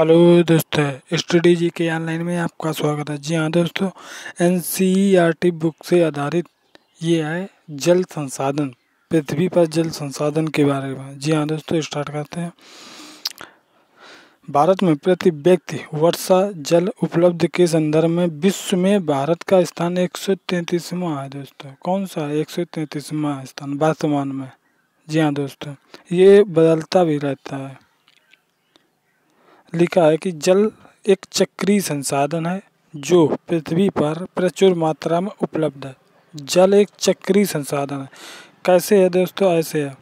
Hello दोस्तों, study जी के online में आपका स्वागत है। जी हाँ दोस्तों एन बुक से आधारित ये है जल संसाधन, पृथ्वी पर जल संसाधन के बारे में। जी हाँ दोस्तों स्टार्ट करते हैं। भारत में प्रति व्यक्ति वर्षा जल उपलब्ध के संदर्भ में विश्व में भारत का स्थान एक सौ है दोस्तों। कौन सा एक सौ स्थान वर्तमान में? जी हाँ दोस्तों, ये बदलता भी रहता है। लिखा है कि जल एक चक्रीय संसाधन है, जो पृथ्वी पर प्रचुर मात्रा में उपलब्ध है। जल एक चक्रीय संसाधन है। कैसे है दोस्तों? ऐसे है।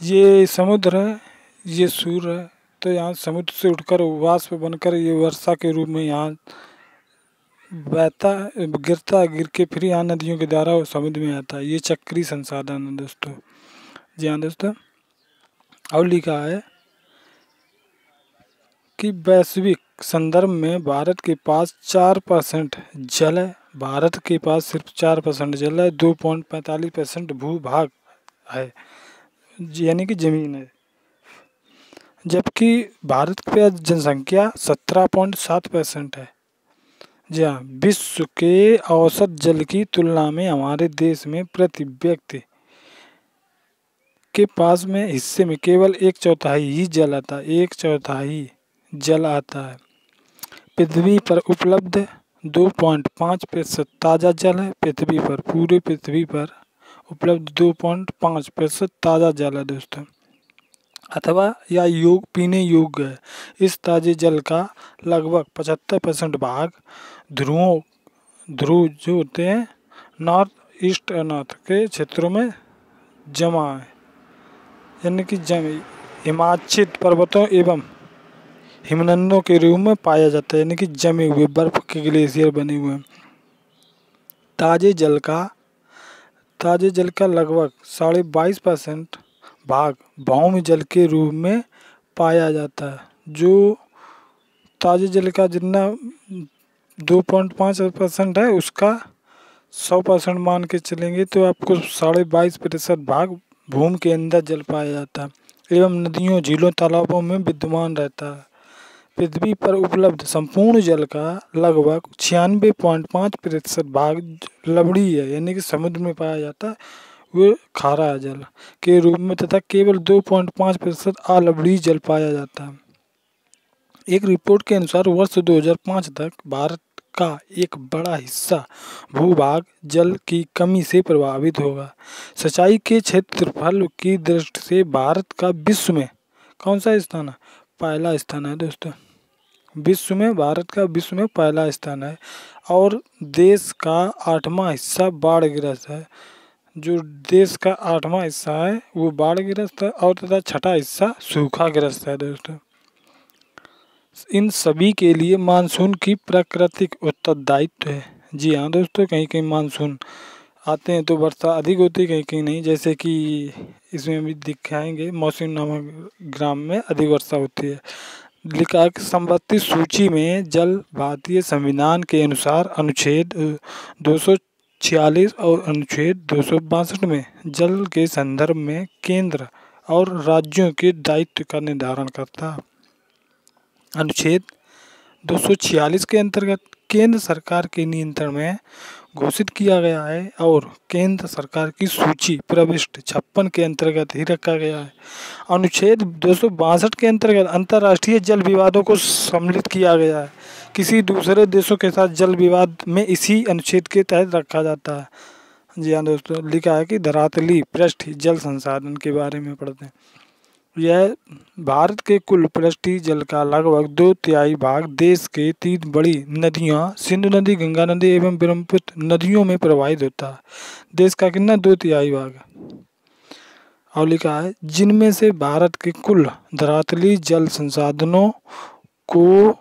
ये समुद्र है, ये सूर्य है तो यहाँ समुद्र से उठकर वाष्प बनकर ये वर्षा के रूप में यहाँ बहता, गिरता, गिर के फिर यहाँ नदियों के द्वारा वो समुद्र में आता है। ये चक्रीय संसाधन है दोस्तों। जी हाँ दोस्तों। और लिखा है कि वैश्विक संदर्भ में भारत के पास चार परसेंट जल है। भारत के पास सिर्फ़ चार परसेंट जल है, दो पॉइंट पैंतालीस परसेंट भूभाग है यानी कि ज़मीन है। जबकि भारत की जनसंख्या सत्रह पॉइंट सात परसेंट है। जी हाँ विश्व के औसत जल की तुलना में हमारे देश में प्रति व्यक्ति के पास में हिस्से में केवल एक चौथाई ही जल आता, एक चौथाई जल आता है। पृथ्वी पर उपलब्ध दो पॉइंट पाँच प्रतिशत ताज़ा जल है। पृथ्वी पर, पूरे पृथ्वी पर उपलब्ध दो पॉइंट पाँच प्रतिशत ताज़ा जल है दोस्तों। अथवा या योग, पीने योग्य है। इस ताज़े जल का लगभग पचहत्तर परसेंट भाग ध्रुवों, ध्रुव जो होते हैं, नॉर्थ ईस्ट नॉर्थ के क्षेत्रों में जमा है। यानी कि जम हिमाचित पर्वतों एवं हिमनंदों के रूप में पाया जाता है, यानी कि जमे हुए, बर्फ़ के ग्लेशियर बने हुए हैं। ताजे जल का, ताजे जल का लगभग साढ़े बाईस परसेंट भाग भौम जल के रूप में पाया जाता है, जो ताजे जल का जितना दो पॉइंट पाँच परसेंट है, उसका सौ परसेंट मान के चलेंगे तो आपको साढ़े बाईस प्रतिशत भाग भूमि के अंदर जल पाया जाता है, एवं नदियों, झीलों, तालाबों में विद्यमान रहता है। पृथ्वी पर उपलब्ध संपूर्ण जल का लगभग छियानवे पॉइंट पाँच प्रतिशत भाग लवड़ी है, यानी कि समुद्र में पाया जाता है वो खारा जल के रूप में तथा केवल दो पॉइंट पाँच प्रतिशत अलवड़ी जल पाया जाता है। एक रिपोर्ट के अनुसार वर्ष 2005 तक भारत का एक बड़ा हिस्सा भूभाग जल की कमी से प्रभावित होगा। सिंचाई के क्षेत्रफल की दृष्टि से भारत का विश्व में कौन सा स्थान है? पहला स्थान है दोस्तों। विश्व में, भारत का विश्व में पहला स्थान है और देश का आठवां हिस्सा बाढ़ ग्रस्त है। जो देश का आठवां हिस्सा है, वो बाढ़ ग्रस्त है और तथा छठा हिस्सा सूखा ग्रस्त है, दोस्तों। इन सभी के लिए मानसून की प्राकृतिक उत्तरदायित्व है। जी हाँ दोस्तों कहीं कहीं मानसून आते हैं तो वर्षा अधिक होती है कहीं कहीं नहीं। जैसे कि इसमें भी दिखाएँगे मौसम नामक ग्राम में अधिक वर्षा होती है। लिखा कि संपत्ति सूची में जल भारतीय संविधान के अनुसार अनुच्छेद दो छियालीस और अनुच्छेद दो सौ बासठ में जल के संदर्भ में केंद्र और राज्यों के दायित्व का निर्धारण करता। अनुच्छेद 246 के अंतर्गत केंद्र सरकार के नियंत्रण में घोषित किया गया है और केंद्र सरकार की सूची प्रविष्ट छप्पन के अंतर्गत ही रखा गया है। अनुच्छेद दो सौ बासठ के अंतर्गत अंतर्राष्ट्रीय जल विवादों को सम्मिलित किया गया है। किसी दूसरे देशों के साथ जल विवाद में इसी अनुच्छेद के तहत रखा जाता है। जी हाँ दोस्तों, लिखा है कि धरातली पृष्ठ जल संसाधन के बारे में पढ़ते हैं। यह भारत के कुल पृष्ठीय जल का लगभग दो तिहाई भाग देश के तीन बड़ी नदियाँ, सिंधु नदी, गंगा नदी एवं ब्रह्मपुत्र नदियों में प्रवाहित होता है। देश का कितना? दो तिहाई भाग। और लिखा है, जिनमें से भारत के कुल धरातली जल संसाधनों को,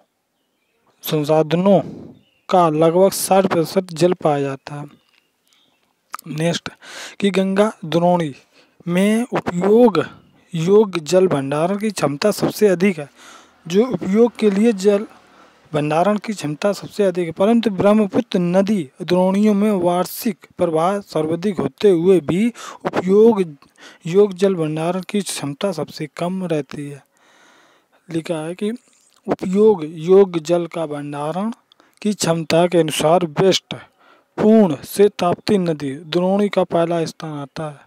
संसाधनों का लगभग साठ प्रतिशत जल पाया जाता है। नेक्स्ट, कि गंगा द्रोणी में उपयोग योग्य जल भंडारण की क्षमता सबसे अधिक है, जो उपयोग के लिए जल भंडारण की क्षमता सबसे अधिक है। परंतु ब्रह्मपुत्र नदी द्रोणियों में वार्षिक प्रवाह सर्वाधिक होते हुए भी उपयोग, योग जल भंडारण की क्षमता सबसे कम रहती है। लिखा है कि उपयोग योग्य जल का भंडारण की क्षमता के अनुसार बेस्ट पूर्ण से ताप्ती नदी द्रोणी का पहला स्थान आता है।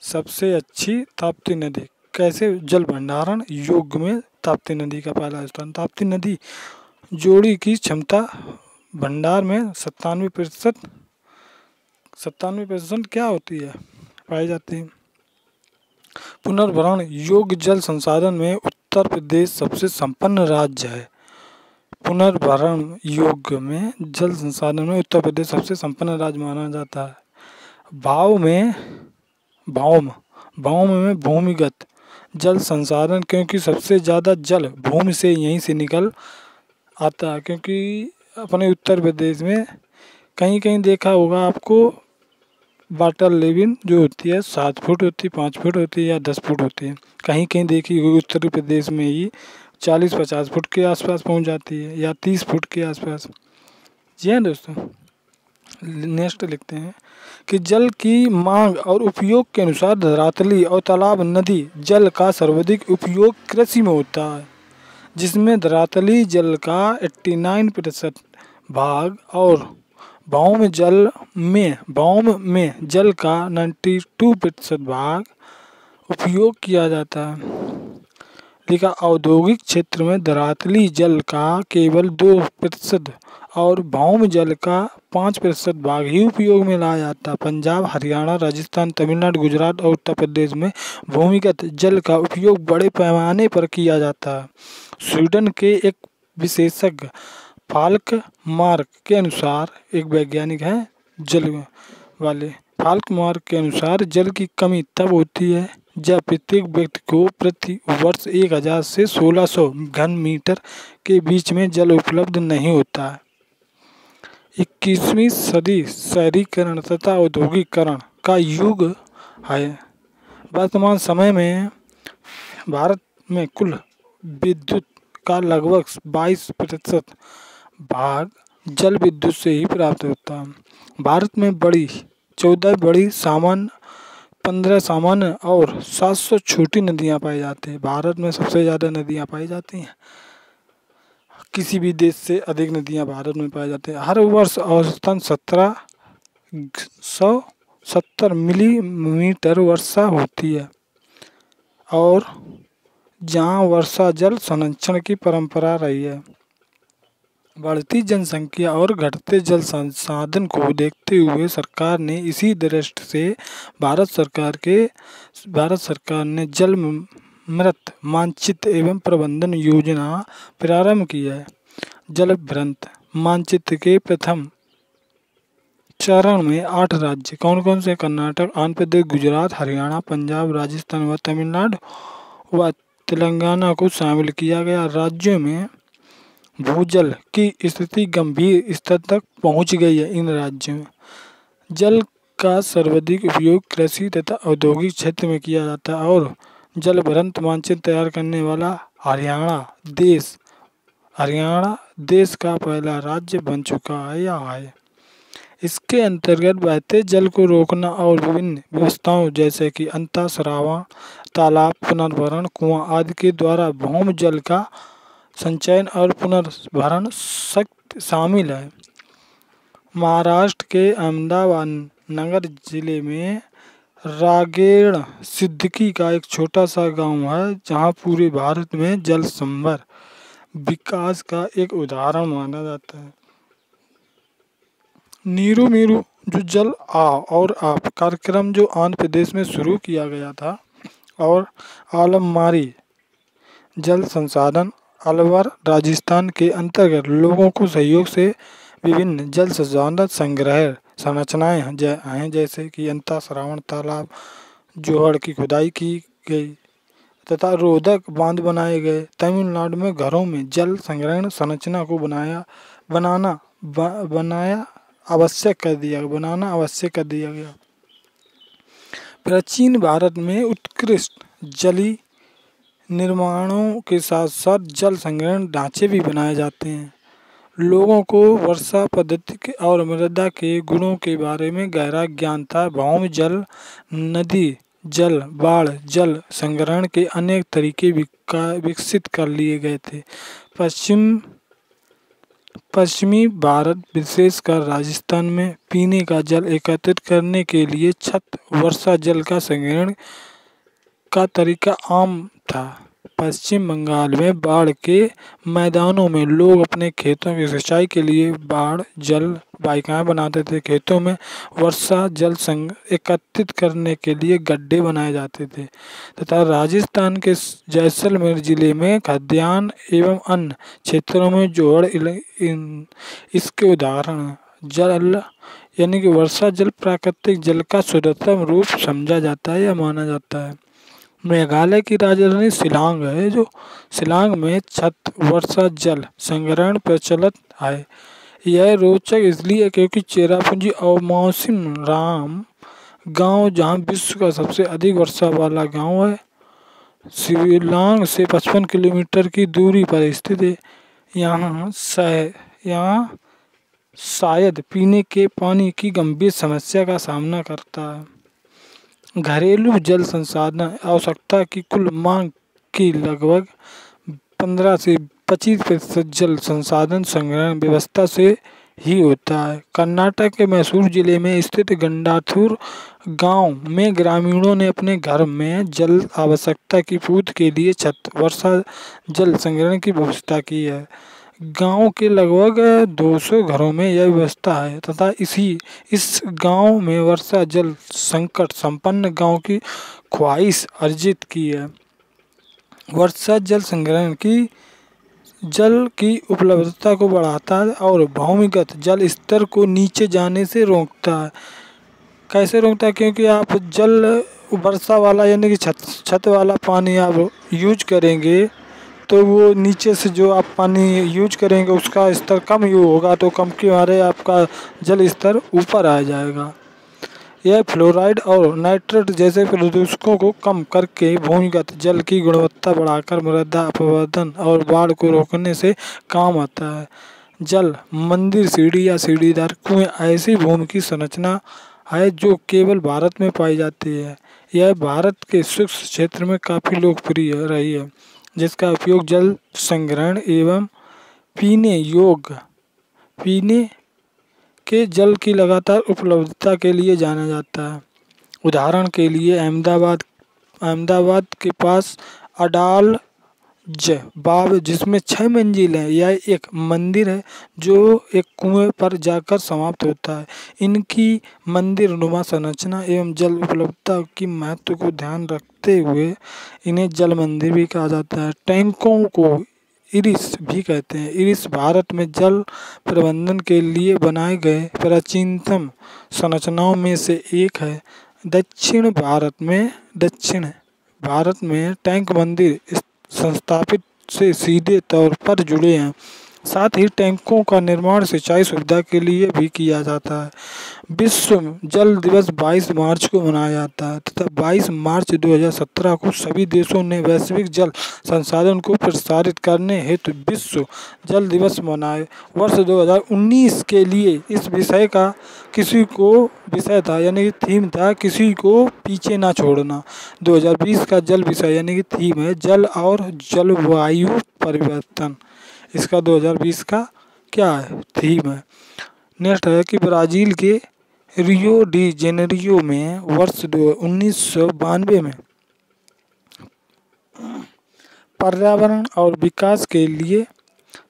सबसे अच्छी ताप्ती नदी। कैसे? जल भंडारण योग्य में ताप्ती नदी का पहला स्थान। ताप्ती नदी जोड़ी की क्षमता भंडार में सत्तानवे प्रतिशत सत्तानवे प्रतिशत क्या होती है? पाई जाती है। पुनर्भरण योग्य जल संसाधन में उत्तर प्रदेश सबसे संपन्न राज्य है। पुनर्भरण योग्य में जल संसाधन में उत्तर प्रदेश सबसे संपन्न राज्य माना जाता है। भाव में भाव भौम में भूमिगत जल संसाधन, क्योंकि सबसे ज़्यादा जल भूमि से यहीं से निकल आता है, क्योंकि अपने उत्तर प्रदेश में कहीं कहीं देखा होगा आपको, वाटर लेविन जो होती है, सात फुट होती है पाँच फुट होती है या दस फुट होती है। कहीं कहीं देखी होगी, उत्तर प्रदेश में ही चालीस पचास फुट के आसपास पहुँच जाती है या तीस फुट के आसपास। जी हाँ दोस्तों, नेक्स्ट लिखते हैं। कि जल की मांग और उपयोग के अनुसार धरातली और तालाब नदी जल का सर्वाधिक उपयोग कृषि में होता है, जिसमें धरातली जल का 89 प्रतिशत भाग और भौम जल में भौम में जल का 92 प्रतिशत भाग उपयोग किया जाता है। लिखा औद्योगिक क्षेत्र में धरातली जल का केवल दो प्रतिशत और भौम जल का पाँच प्रतिशत भाग ही उपयोग में लाया जाता। है पंजाब, हरियाणा, राजस्थान, तमिलनाडु, गुजरात और उत्तर प्रदेश में भूमिगत जल का उपयोग बड़े पैमाने पर किया जाता। है स्वीडन के एक विशेषज्ञ फाल्क मार्क के अनुसार, एक वैज्ञानिक है, जल वाले, फाल्क मार्क के अनुसार जल की कमी तब होती है जब प्रत्येक व्यक्ति को प्रति वर्ष एक हज़ार से सोलह सौ घन मीटर के बीच में जल उपलब्ध नहीं होता। है इक्कीसवीं सदी शहरीकरण तथा औद्योगिकरण का युग है। वर्तमान समय में भारत में कुल विद्युत का लगभग 22 प्रतिशत भाग जल विद्युत से ही प्राप्त होता है। भारत में बड़ी, चौदह बड़ी सामान्य, पंद्रह सामान्य और सात सौ छोटी नदियाँ पाई जाती हैं। भारत में सबसे ज़्यादा नदियाँ पाई जाती हैं। किसी भी देश से अधिक नदियाँ भारत में पाई जाती हैं। हर वर्ष औसतन सत्रह सौ सत्तर मिलीमीटर वर्षा होती है और जहाँ वर्षा जल संरक्षण की परंपरा रही है, बढ़ती जनसंख्या और घटते जल संसाधन को देखते हुए सरकार ने इसी दृष्टि से भारत सरकार के, भारत सरकार ने जल मृत मानचित्र एवं प्रबंधन योजना प्रारंभ की है। जल भ्रंत मानचित्र के प्रथम चरण में आठ राज्य कौन कौन से? कर्नाटक आंध्र प्रदेश गुजरात, हरियाणा, पंजाब, राजस्थान व तमिलनाडु व तेलंगाना को शामिल किया गया। राज्यों में भूजल की स्थिति गंभीर स्तर तक पहुँच गई है इन राज्यों में। जल का सर्वाधिक उपयोग कृषि तथा औद्योगिक क्षेत्र में किया जाता है और जल भ्रंत मानचित्र तैयार करने वाला हरियाणा देश हरियाणा देश का पहला राज्य बन चुका है या है। इसके अंतर्गत बहते जल को रोकना और विभिन्न व्यवस्थाओं जैसे कि अंतःस्रावण तालाब पुनर्भरण, कुआँ आदि के द्वारा भौम जल का संचयन और पुनर्भरण सख्त शामिल है। महाराष्ट्र के अहमदाबाद नगर ज़िले में रागेड़ सिद्दीकी का एक छोटा सा गाँव है, जहाँ पूरे भारत में जल संभर विकास का एक उदाहरण माना जाता है। नीरू मीरू, जो जल आ और आप कार्यक्रम जो आंध्र प्रदेश में शुरू किया गया था, और आलमारी जल संसाधन, अलवर, राजस्थान के अंतर्गत लोगों को सहयोग से विभिन्न जल संसाधन संग्रह संरचनाएँ हैं जैसे कि अंता श्रावण तालाब जोहड़ की खुदाई की गई तथा रोधक बाँध बनाए गए। तमिलनाडु में घरों में जल संग्रहण संरचना को बनाया बनाना ब, बनाया आवश्यक कर दिया बनाना आवश्यक कर दिया गया। प्राचीन भारत में उत्कृष्ट जली निर्माणों के साथ साथ जल संग्रहण ढांचे भी बनाए जाते हैं। लोगों को वर्षा पद्धति और मृदा के गुणों के बारे में गहरा ज्ञान था। भौम, जल, नदी, जल, बाढ़, जल संग्रहण के अनेक तरीके विकसित कर लिए गए थे। पश्चिम, पश्चिमी भारत, विशेषकर राजस्थान में पीने का जल एकत्रित करने के लिए छत वर्षा जल का संग्रहण का तरीका आम था। पश्चिम बंगाल में बाढ़ के मैदानों में लोग अपने खेतों की सिंचाई के लिए बाढ़, जल वाहिकाएँ बनाते थे। खेतों में वर्षा, जल संग एकत्रित करने के लिए गड्ढे बनाए जाते थे तथा राजस्थान के जैसलमेर ज़िले में खाद्यान्न एवं अन्य क्षेत्रों में जोड़ इसके उदाहरण जल, यानी कि वर्षा जल प्राकृतिक जल का शुद्धतम रूप समझा जाता है या माना जाता है। मेघालय की राजधानी शिलांग है, जो शिलांग में छत, वर्षा, जल संग्रहण प्रचलित है। यह रोचक इसलिए क्योंकि चेरापूंजी और मौसम राम गाँव, जहाँ विश्व का सबसे अधिक वर्षा वाला गाँव है, शिलांग से 55 किलोमीटर की दूरी पर स्थित है। यहाँ यहाँ शायद पीने के पानी की गंभीर समस्या का सामना करता है। घरेलू जल संसाधन आवश्यकता की कुल मांग की लगभग पंद्रह से पच्चीस प्रतिशत जल संसाधन संग्रहण व्यवस्था से ही होता है। कर्नाटक के मैसूर ज़िले में स्थित गंडाथुर गाँव में ग्रामीणों ने अपने घर में जल आवश्यकता की पूर्ति के लिए छत, वर्षा जल संग्रहण की व्यवस्था की है। गाँव के लगभग 200 घरों में यह व्यवस्था है तथा इसी, इस गाँव में वर्षा जल संकट संपन्न गाँव की ख्वाहिश अर्जित की है। वर्षा जल संग्रहण की, जल की उपलब्धता को बढ़ाता है और भूमिगत जल स्तर को नीचे जाने से रोकता है। कैसे रोकता है? क्योंकि आप जल, वर्षा वाला यानी कि छत छत वाला पानी आप यूज़ करेंगे तो वो नीचे से जो आप पानी यूज़ करेंगे, उसका स्तर कम ही होगा तो कम के मारे आपका जल स्तर ऊपर आ जाएगा। यह फ्लोराइड और नाइट्रेट जैसे प्रदूषकों को कम करके भूमिगत जल की गुणवत्ता बढ़ाकर मृदा अपवर्धन और बाढ़ को रोकने से काम आता है। जल, मंदिर, सीढ़ी या सीढ़ीदार कुएँ ऐसी भूमि की संरचना है जो केवल भारत में पाई जाती है। यह भारत के शुष्क क्षेत्र में काफ़ी लोकप्रिय रही है। जिसका उपयोग जल संग्रहण एवं पीने योग, पीने के जल की लगातार उपलब्धता के लिए जाना जाता है। उदाहरण के लिए अहमदाबाद अहमदाबाद के पास अडाल ज बाब जिसमें छह मंजिल है, यह एक मंदिर है, जो एक कुएँ पर जाकर समाप्त होता है। इनकी मंदिर नुमा संरचना एवं जल उपलब्धता की महत्व को ध्यान रखते हुए इन्हें जल मंदिर भी कहा जाता है। टैंकों को इरिस भी कहते हैं। इरिस भारत में जल प्रबंधन के लिए बनाए गए प्राचीनतम संरचनाओं में से एक है। दक्षिण भारत में, दक्षिण भारत में टैंक मंदिर संस्थापित से सीधे तौर पर जुड़े हैं। साथ ही टैंकों का निर्माण सिंचाई सुविधा के लिए भी किया जाता है। विश्व जल दिवस 22 मार्च को मनाया जाता है तथा 22 मार्च 2017 को सभी देशों ने वैश्विक जल संसाधन को प्रसारित करने हेतु विश्व जल दिवस मनाए। वर्ष 2019 के लिए इस विषय का किसी को विषय था, यानी कि थीम था, किसी को पीछे ना छोड़ना। 2020 का जल विषय, यानी कि थीम है जल और जलवायु परिवर्तन। इसका 2020 का क्या है? थीम है। नेक्स्ट है कि ब्राज़ील के रियो डी जेनेरियो में वर्ष दो उन्नीस में पर्यावरण और विकास के लिए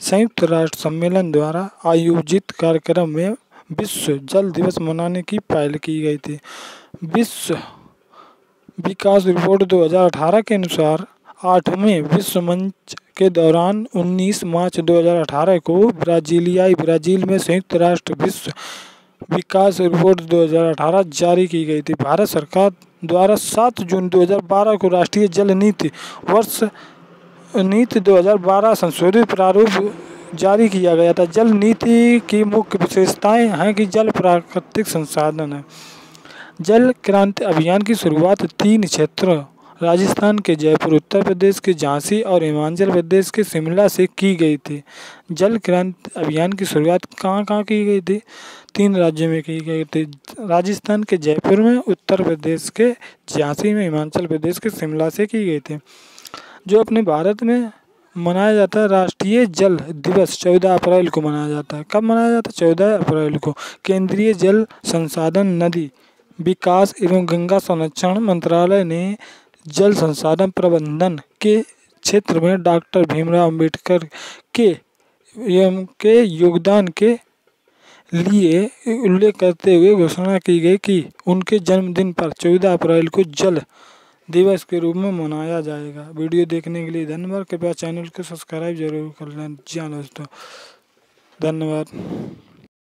संयुक्त राष्ट्र सम्मेलन द्वारा आयोजित कार्यक्रम में विश्व जल दिवस मनाने की पहल की गई थी। विश्व विकास रिपोर्ट 2018 के अनुसार आठवें विश्व मंच के दौरान 19 मार्च 2018 को ब्राजीलियाई ब्राज़ील में संयुक्त राष्ट्र विश्व विकास रिपोर्ट 2018 जारी की गई थी। भारत सरकार द्वारा 7 जून 2012 को राष्ट्रीय जल नीति वर्ष नीति 2012 संशोधित प्रारूप जारी किया गया था। जल नीति की मुख्य विशेषताएँ हैं कि जल प्राकृतिक संसाधन है। जल क्रांति अभियान की शुरुआत तीन क्षेत्रों राजस्थान के जयपुर, उत्तर प्रदेश के झांसी और हिमाचल प्रदेश के शिमला से की गई थी। जल क्रांति अभियान की शुरुआत कहाँ कहाँ की गई थी? तीन राज्यों में की गई थी। राजस्थान के जयपुर में, उत्तर प्रदेश के झांसी में, हिमाचल प्रदेश के शिमला से की गई थी। जो अपने भारत में मनाया जाता है राष्ट्रीय जल दिवस चौदह अप्रैल को मनाया जाता है। कब मनाया जाता है? चौदह अप्रैल को। केंद्रीय जल संसाधन नदी विकास एवं गंगा संरक्षण मंत्रालय ने जल संसाधन प्रबंधन के क्षेत्र में डॉक्टर भीमराव अंबेडकर के एवं के योगदान के लिए उल्लेख करते हुए घोषणा की गई कि उनके जन्मदिन पर चौदह अप्रैल को जल दिवस के रूप में मनाया जाएगा। वीडियो देखने के लिए धन्यवाद। कृपया चैनल को सब्सक्राइब ज़रूर कर लें जी हाँ दोस्तों, धन्यवाद।